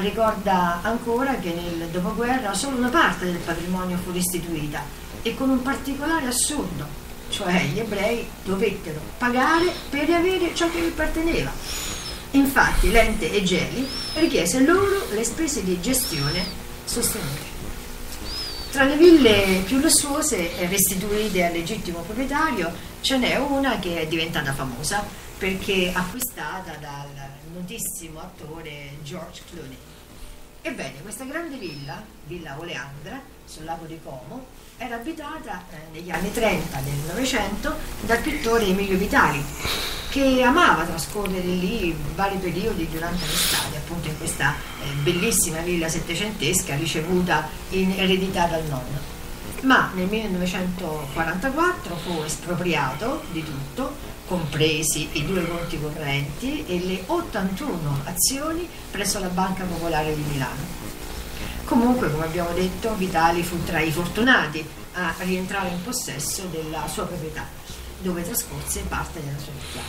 ricorda ancora che nel dopoguerra solo una parte del patrimonio fu restituita e con un particolare assurdo, cioè gli ebrei dovettero pagare per riavere ciò che gli apparteneva. Infatti l'ente Egeli richiese loro le spese di gestione sostenute. Tra le ville più lussuose restituite al legittimo proprietario ce n'è una che è diventata famosa perché acquistata dal notissimo attore George Clooney. Ebbene, questa grande villa, Villa Oleandra, sul lago di Como, era abitata eh, negli anni 30 del Novecento dal pittore Emilio Vitali, che amava trascorrere lì vari periodi durante l'estate, appunto in questa eh, bellissima villa settecentesca ricevuta in eredità dal nonno. Ma nel 1944 fu espropriato di tutto, compresi i due conti correnti e le 81 azioni presso la Banca Popolare di Milano. Comunque, come abbiamo detto, Vitali fu tra i fortunati a rientrare in possesso della sua proprietà, dove trascorse parte della sua vita.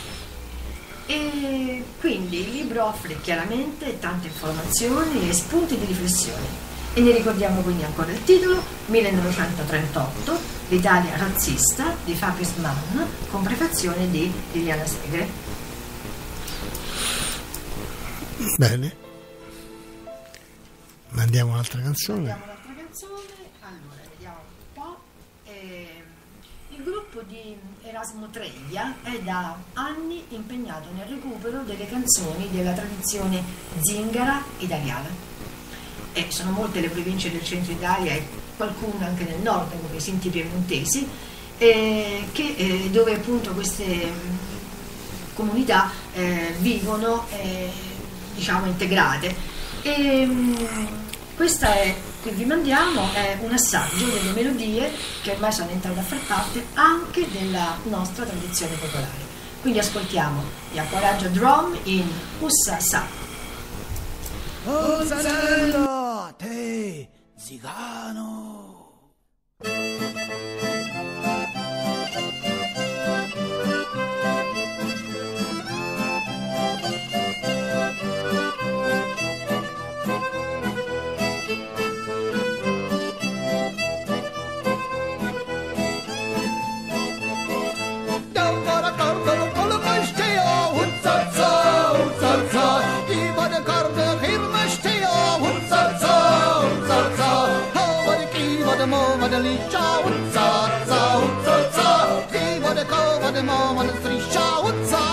E quindi il libro offre chiaramente tante informazioni e spunti di riflessione. E ne ricordiamo quindi ancora il titolo, 1938, L'Italia razzista di Fabrice Mann, con prefazione di Liliana Segre. Bene. Mandiamo un'altra canzone. Mandiamo un'altra canzone, allora vediamo un po'. Eh, il gruppo di Erasmo Treglia è da anni impegnato nel recupero delle canzoni della tradizione zingara italiana. E sono molte le province del centro Italia e qualcuna anche nel nord, come i Sinti Piemontesi, eh, che, eh, dove appunto queste mh, comunità eh, vivono eh, diciamo integrate. E, mh, questa è, che vi mandiamo, è un assaggio delle melodie che ormai sono entrate a far parte anche della nostra tradizione popolare. Quindi ascoltiamo Iacoraggio Drum in Ussa Sa. ¡Gonzalo! ¡Te! ¡Cigano! domowa delicia, uca, uca, uca, uca, piwo dekowa demowa, strysia, uca.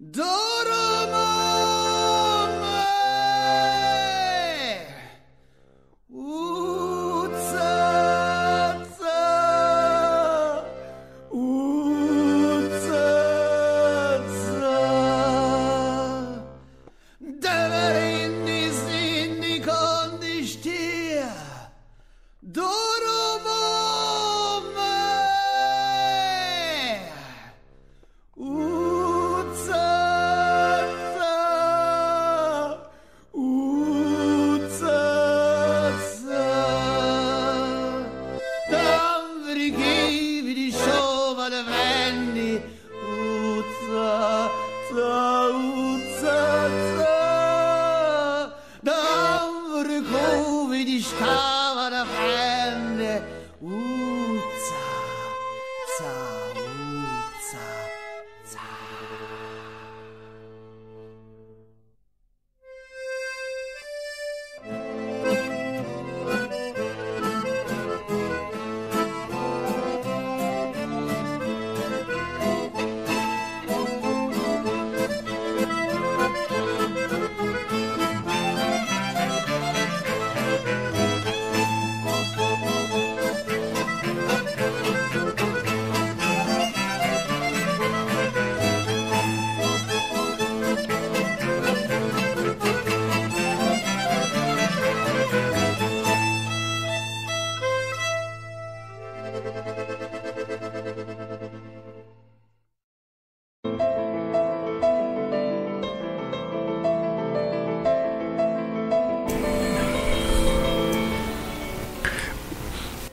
どう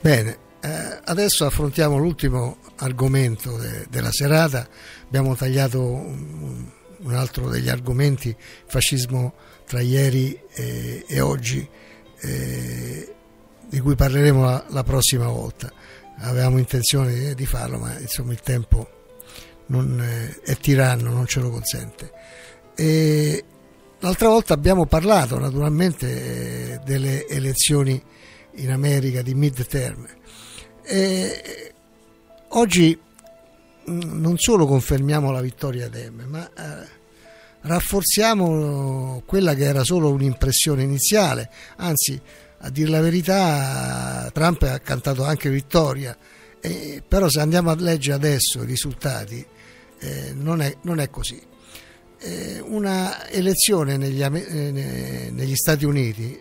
Bene, eh, adesso affrontiamo l'ultimo argomento de- della serata. Abbiamo tagliato un, un altro degli argomenti, il fascismo tra ieri e, e oggi, eh, di cui parleremo la, la prossima volta. Avevamo intenzione di, di farlo, ma insomma il tempo non, eh, è tiranno, non ce lo consente. E l'altra volta abbiamo parlato naturalmente eh, delle elezioni in America di midterm. E oggi mh, non solo confermiamo la vittoria Dem, ma eh, rafforziamo quella che era solo un'impressione iniziale, anzi a dire la verità Trump ha cantato anche vittoria, eh, però se andiamo a leggere adesso i risultati eh, non, è, non, è, così. Eh, una elezione negli, eh, negli Stati Uniti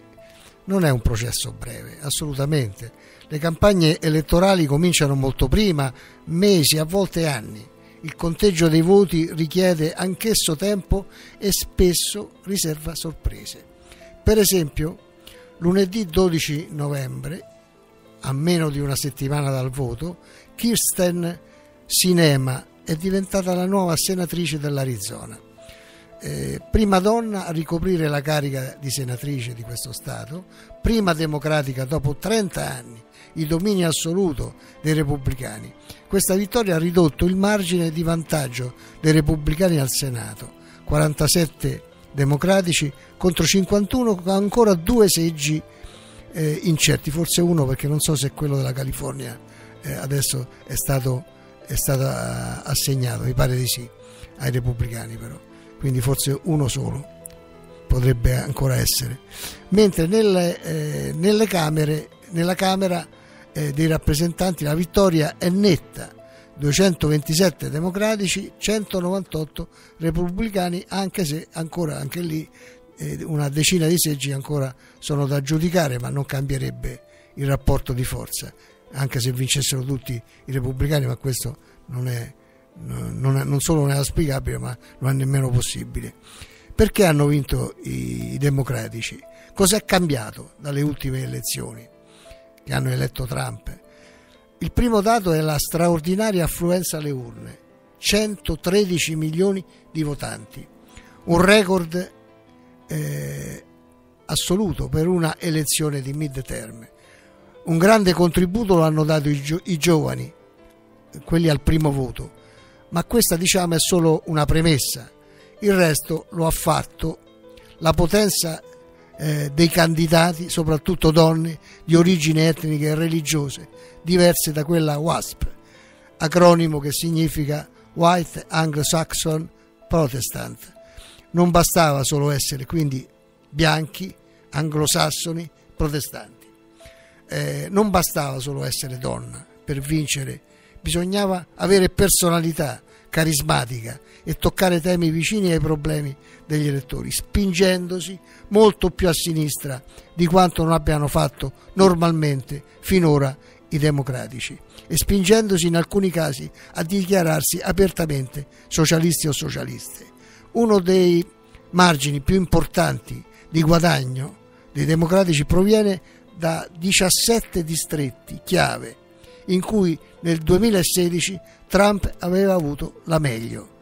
non è un processo breve, assolutamente. Le campagne elettorali cominciano molto prima, mesi, a volte anni. Il conteggio dei voti richiede anch'esso tempo e spesso riserva sorprese. Per esempio, lunedì 12 novembre, a meno di una settimana dal voto, Kirsten Sinema è diventata la nuova senatrice dell'Arizona. Eh, prima donna a ricoprire la carica di senatrice di questo Stato, prima democratica dopo 30 anni, il dominio assoluto dei repubblicani. Questa vittoria ha ridotto il margine di vantaggio dei repubblicani al Senato, 47 democratici contro 51 con ancora due seggi eh, incerti, forse uno perché non so se quello della California eh, adesso è stato, è stato assegnato, mi pare di sì, ai repubblicani però quindi forse uno solo potrebbe ancora essere, mentre nelle, eh, nelle Camere nella Camera eh, dei rappresentanti la vittoria è netta. 227 democratici 198 repubblicani anche se ancora anche lì eh, una decina di seggi ancora sono da giudicare ma non cambierebbe il rapporto di forza anche se vincessero tutti i repubblicani ma questo non è non, è, non solo non è auspicabile ma non è nemmeno possibile. Perché hanno vinto i, i democratici? Cosa è cambiato dalle ultime elezioni che hanno eletto Trump? Il primo dato è la straordinaria affluenza alle urne 113 milioni di votanti un record eh, assoluto per una elezione di mid-term. Un grande contributo lo hanno dato i, gio- i giovani quelli al primo voto ma questa diciamo è solo una premessa. Il resto lo ha fatto la potenza eh, dei candidati, soprattutto donne di origini etniche e religiose diverse da quella WASP, acronimo che significa White Anglo-Saxon Protestant. Non bastava solo essere quindi bianchi, anglosassoni, protestanti. Eh, non bastava solo essere donna per vincere bisognava avere personalità carismatica e toccare temi vicini ai problemi degli elettori, spingendosi molto più a sinistra di quanto non abbiano fatto normalmente finora i democratici e spingendosi in alcuni casi a dichiararsi apertamente socialisti o socialiste. Uno dei margini più importanti di guadagno dei democratici proviene da 17 distretti chiave in cui nel 2016 Trump aveva avuto la meglio.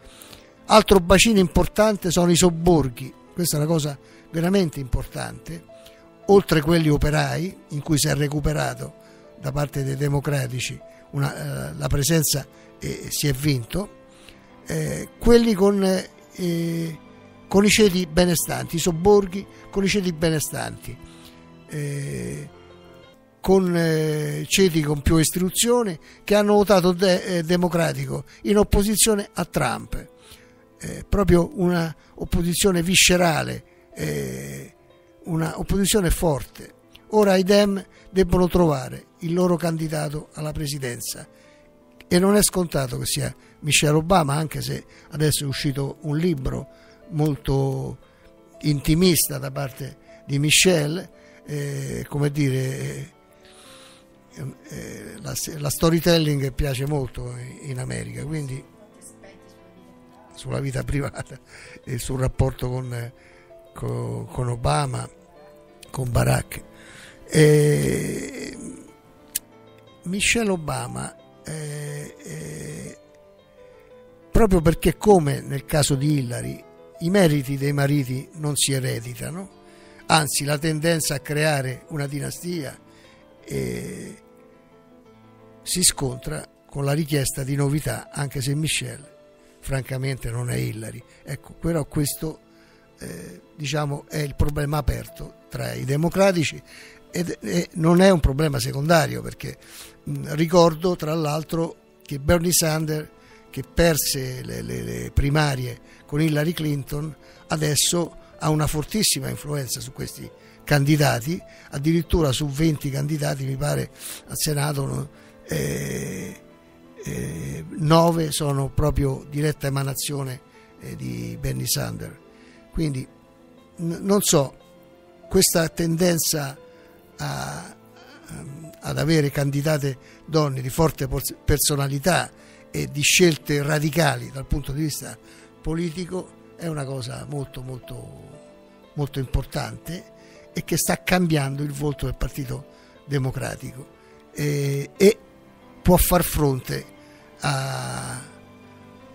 Altro bacino importante sono i sobborghi, questa è una cosa veramente importante, oltre quelli operai in cui si è recuperato da parte dei democratici una, eh, la presenza e si è vinto, eh, quelli con, eh, con, i ceti benestanti, i sobborghi con i ceti benestanti. Eh, con eh, ceti con più istruzione che hanno votato de- eh, democratico in opposizione a Trump. Eh, proprio una opposizione viscerale, eh, una opposizione forte. Ora i Dem debbono trovare il loro candidato alla presidenza e non è scontato che sia Michelle Obama, anche se adesso è uscito un libro molto intimista da parte di Michelle, eh, come dire eh, la, la, storytelling piace molto in America, quindi sulla vita privata e sul rapporto con, con, con Obama, con Barack. E Michelle Obama, eh, eh, proprio perché come nel caso di Hillary, i meriti dei mariti non si ereditano, anzi la tendenza a creare una dinastia eh, si scontra con la richiesta di novità, anche se Michelle francamente non è Hillary. Ecco, però questo eh, diciamo, è il problema aperto tra i democratici ed, e non è un problema secondario perché mh, ricordo tra l'altro che Bernie Sanders che perse le, le, le primarie con Hillary Clinton adesso ha una fortissima influenza su questi candidati, addirittura su 20 candidati mi pare al Senato eh, eh, 9 sono proprio diretta emanazione eh, di Bernie Sanders. Quindi n- non so, questa tendenza a, um, ad avere candidate donne di forte personalità e di scelte radicali dal punto di vista politico è una cosa molto molto molto importante e che sta cambiando il volto del Partito Democratico e, e può far fronte a,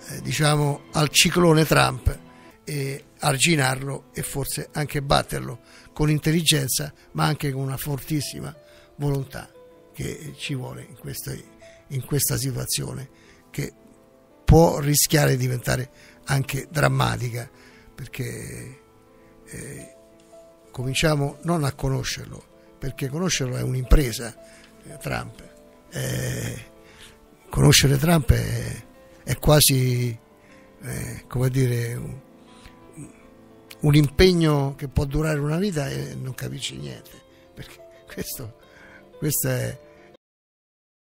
eh, diciamo, al ciclone Trump e arginarlo e forse anche batterlo con intelligenza ma anche con una fortissima volontà che ci vuole in questa, in questa situazione che può rischiare di diventare anche drammatica perché eh, cominciamo non a conoscerlo perché conoscerlo è un'impresa eh, Trump eh, conoscere Trump è, è quasi eh, come dire un, un, impegno che può durare una vita e non capisci niente perché questo, Questa è